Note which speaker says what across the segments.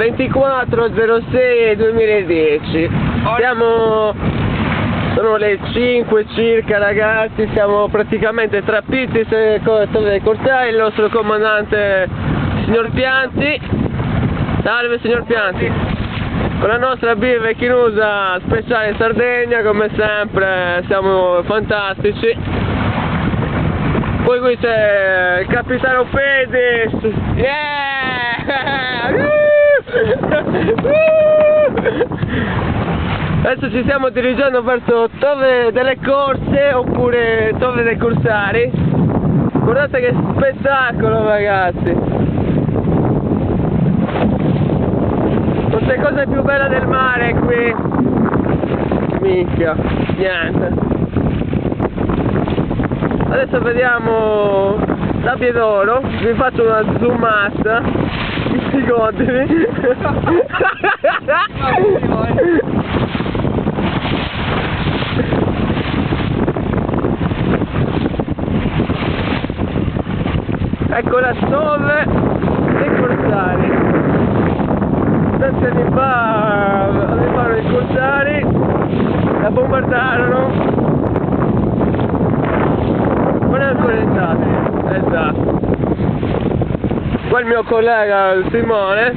Speaker 1: 2406 2010 Siamo sono le 5 circa ragazzi, siamo praticamente tra Pitti e Corsai, il nostro comandante signor Pianti. Salve signor Pianti. Con la nostra birra chinusa speciale Sardegna, come sempre siamo fantastici. Poi qui c'è il capitano Fedis. Yeah! Adesso ci stiamo dirigendo verso Torre delle Corse oppure Torre dei Corsari. Guardate che spettacolo ragazzi! Non c'è cosa più bella del mare qui! Minchia, niente. Adesso vediamo Sabbie d'Oro, vi faccio una zoomata, mi godili. ecco la torre dei corsari. Tanti anni fa arrivarono i corsari la bombardarono. Non è ancora entrati esatto qua il mio collega Simone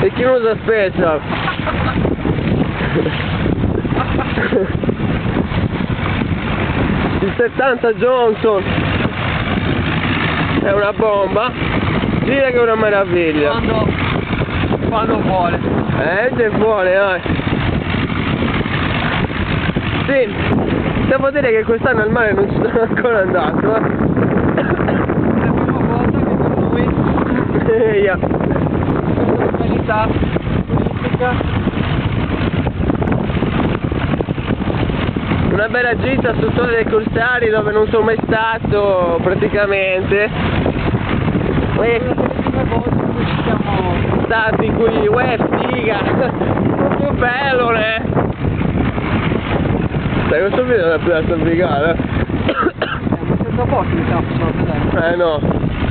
Speaker 1: e chi usa special il 70 Johnson è una bomba. Gira che è una meraviglia.
Speaker 2: Quando, quando vuole.
Speaker 1: Eh se vuole dai. Sì devo dire che quest'anno al mare non ci sono ancora andato eh.
Speaker 2: è la prima volta che con noi
Speaker 1: Eia.
Speaker 2: qualità turistica
Speaker 1: una bella gita su Torre dei Corsari dove non sono mai stato praticamente.
Speaker 2: Siamo
Speaker 1: stati qui uè figa. Proprio bello ne sai questo video è piazza
Speaker 2: vedere
Speaker 1: eh no.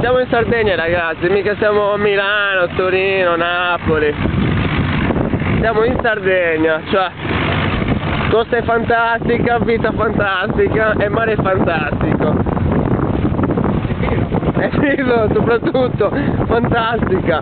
Speaker 1: Siamo in Sardegna ragazzi mica siamo a Milano, Torino, Napoli. Siamo in Sardegna cioè Costa è fantastica, vita fantastica e mare fantastico.
Speaker 2: è vero
Speaker 1: È vero, soprattutto, fantastica.